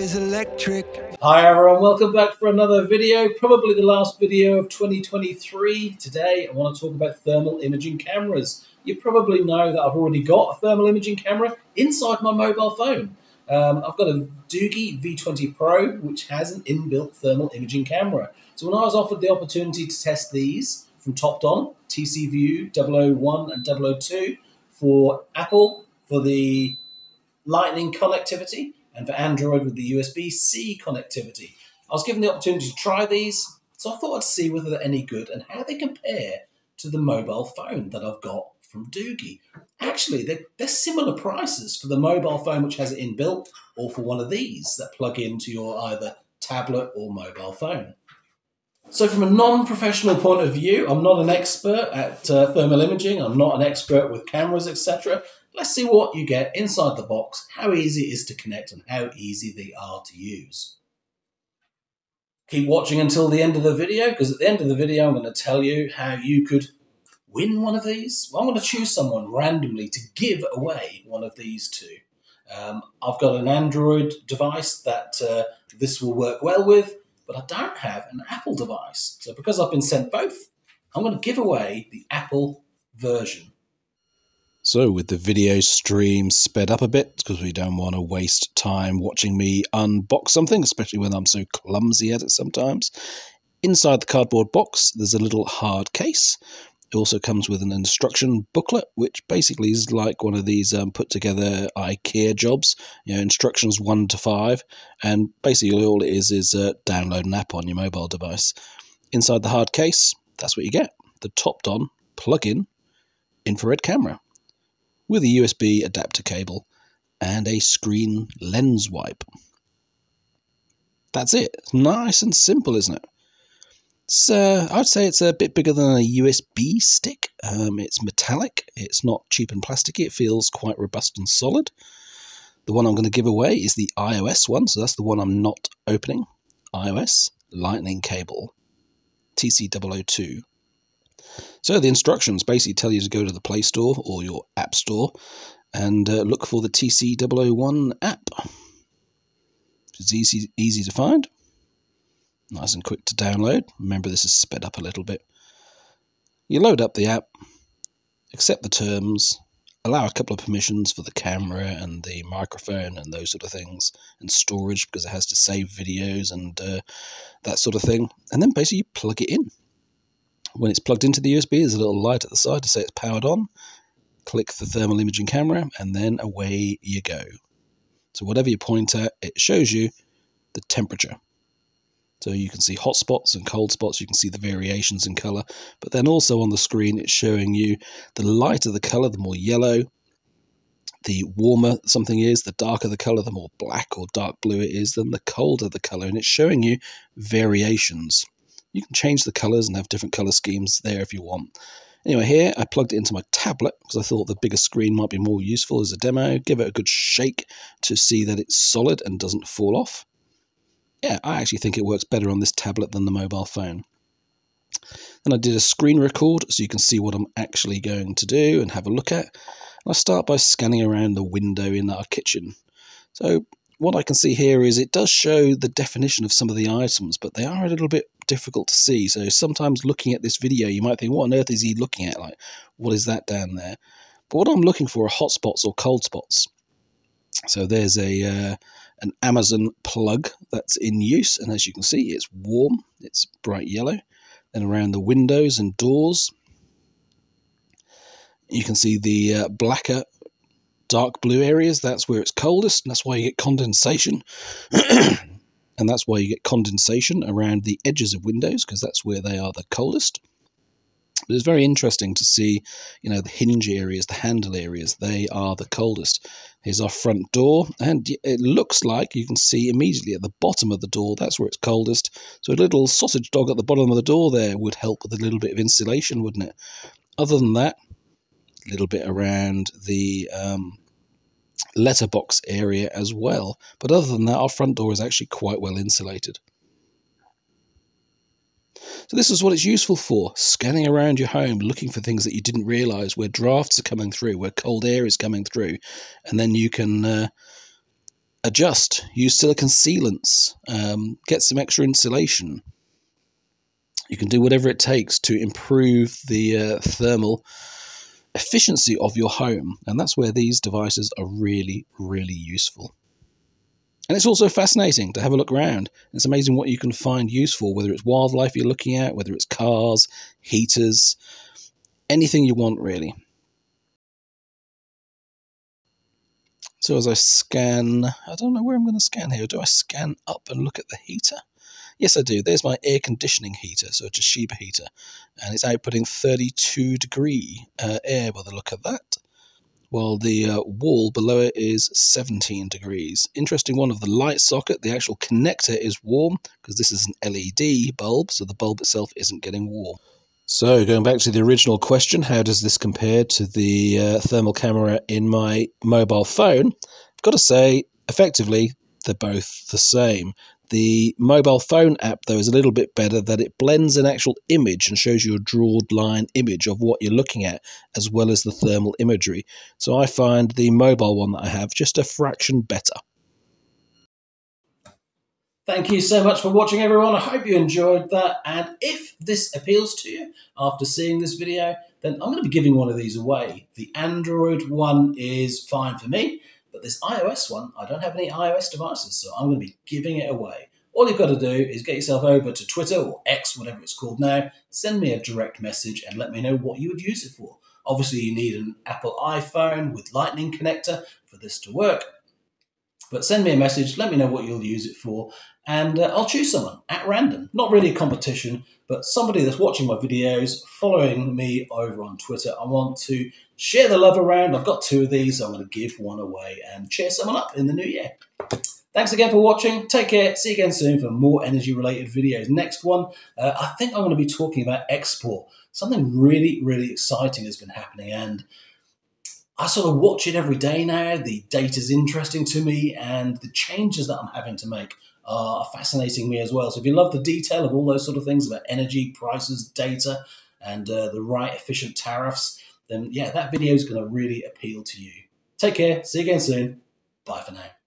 is electric. Hi everyone, welcome back for another video, probably the last video of 2023. Today I want to talk about thermal imaging cameras. You probably know that I've already got a thermal imaging camera inside my mobile phone. Um, I've got a Doogee V20 Pro which has an inbuilt thermal imaging camera. So when I was offered the opportunity to test these from Topdon, TCView 001 and 002 for Apple for the Lightning connectivity and for Android with the USB C connectivity. I was given the opportunity to try these, so I thought I'd see whether they're any good and how they compare to the mobile phone that I've got from Doogee. Actually, they're, they're similar prices for the mobile phone which has it inbuilt or for one of these that plug into your either tablet or mobile phone. So, from a non professional point of view, I'm not an expert at uh, thermal imaging, I'm not an expert with cameras, etc. Let's see what you get inside the box, how easy it is to connect, and how easy they are to use. Keep watching until the end of the video, because at the end of the video, I'm going to tell you how you could win one of these. Well, I'm going to choose someone randomly to give away one of these two. Um, I've got an Android device that uh, this will work well with, but I don't have an Apple device. So, because I've been sent both, I'm going to give away the Apple version. So, with the video stream sped up a bit because we don't want to waste time watching me unbox something, especially when I'm so clumsy at it sometimes. Inside the cardboard box, there's a little hard case. It also comes with an instruction booklet, which basically is like one of these um, put together IKEA jobs, you know, instructions one to five. And basically, all it is is uh, download an app on your mobile device. Inside the hard case, that's what you get the Topdon plug in infrared camera with a USB adapter cable and a screen lens wipe. That's it. Nice and simple, isn't it? Uh, I'd say it's a bit bigger than a USB stick. Um, it's metallic. It's not cheap and plasticky. It feels quite robust and solid. The one I'm going to give away is the iOS one, so that's the one I'm not opening. iOS Lightning cable, TC002. So the instructions basically tell you to go to the Play Store or your App Store and uh, look for the TC001 app. It's easy, easy to find, nice and quick to download. Remember, this is sped up a little bit. You load up the app, accept the terms, allow a couple of permissions for the camera and the microphone and those sort of things, and storage because it has to save videos and uh, that sort of thing, and then basically you plug it in. When it's plugged into the USB, there's a little light at the side to say it's powered on. Click the thermal imaging camera, and then away you go. So, whatever you point at, it shows you the temperature. So, you can see hot spots and cold spots, you can see the variations in color, but then also on the screen, it's showing you the lighter the color, the more yellow, the warmer something is, the darker the color, the more black or dark blue it is, then the colder the color, and it's showing you variations. You can change the colors and have different color schemes there if you want. Anyway, here I plugged it into my tablet because I thought the bigger screen might be more useful as a demo. Give it a good shake to see that it's solid and doesn't fall off. Yeah, I actually think it works better on this tablet than the mobile phone. Then I did a screen record so you can see what I'm actually going to do and have a look at. And I start by scanning around the window in our kitchen. So what I can see here is it does show the definition of some of the items, but they are a little bit difficult to see. So sometimes looking at this video, you might think, what on earth is he looking at? Like, what is that down there? But what I'm looking for are hot spots or cold spots. So there's a uh, an Amazon plug that's in use, and as you can see, it's warm. It's bright yellow. Then around the windows and doors, you can see the uh, blacker dark blue areas, that's where it's coldest, and that's why you get condensation. and that's why you get condensation around the edges of windows, because that's where they are the coldest. But it's very interesting to see, you know, the hinge areas, the handle areas, they are the coldest. Here's our front door, and it looks like you can see immediately at the bottom of the door, that's where it's coldest. So a little sausage dog at the bottom of the door there would help with a little bit of insulation, wouldn't it? Other than that, a little bit around the um, letterbox area as well. But other than that, our front door is actually quite well insulated. So this is what it's useful for, scanning around your home, looking for things that you didn't realise, where drafts are coming through, where cold air is coming through, and then you can uh, adjust, use silicon sealants, um, get some extra insulation. You can do whatever it takes to improve the uh, thermal efficiency of your home. And that's where these devices are really, really useful. And it's also fascinating to have a look around. It's amazing what you can find useful, whether it's wildlife you're looking at, whether it's cars, heaters, anything you want, really. So as I scan, I don't know where I'm going to scan here. Do I scan up and look at the heater? Yes, I do. There's my air conditioning heater, so a Toshiba heater, and it's outputting 32 degree uh, air by the look of that, while the uh, wall below it is 17 degrees. Interesting one of the light socket, the actual connector is warm because this is an LED bulb, so the bulb itself isn't getting warm. So, going back to the original question, how does this compare to the uh, thermal camera in my mobile phone? I've got to say, effectively, they're both the same. The mobile phone app, though, is a little bit better that it blends an actual image and shows you a drawn line image of what you're looking at, as well as the thermal imagery. So I find the mobile one that I have just a fraction better. Thank you so much for watching, everyone. I hope you enjoyed that. And if this appeals to you after seeing this video, then I'm going to be giving one of these away. The Android one is fine for me. But this iOS one, I don't have any iOS devices, so I'm going to be giving it away. All you've got to do is get yourself over to Twitter or X, whatever it's called now, send me a direct message and let me know what you would use it for. Obviously, you need an Apple iPhone with Lightning connector for this to work. But send me a message, let me know what you'll use it for, and uh, I'll choose someone at random. Not really a competition, but somebody that's watching my videos, following me over on Twitter. I want to share the love around. I've got two of these, I'm going to give one away and cheer someone up in the new year. Thanks again for watching. Take care. See you again soon for more energy related videos. Next one, uh, I think I'm going to be talking about export. Something really, really exciting has been happening, and I sort of watch it every day now. The data is interesting to me, and the changes that I'm having to make are fascinating me as well. So if you love the detail of all those sort of things about energy, prices, data, and uh, the right efficient tariffs, then yeah, that video is going to really appeal to you. Take care. See you again soon. Bye for now.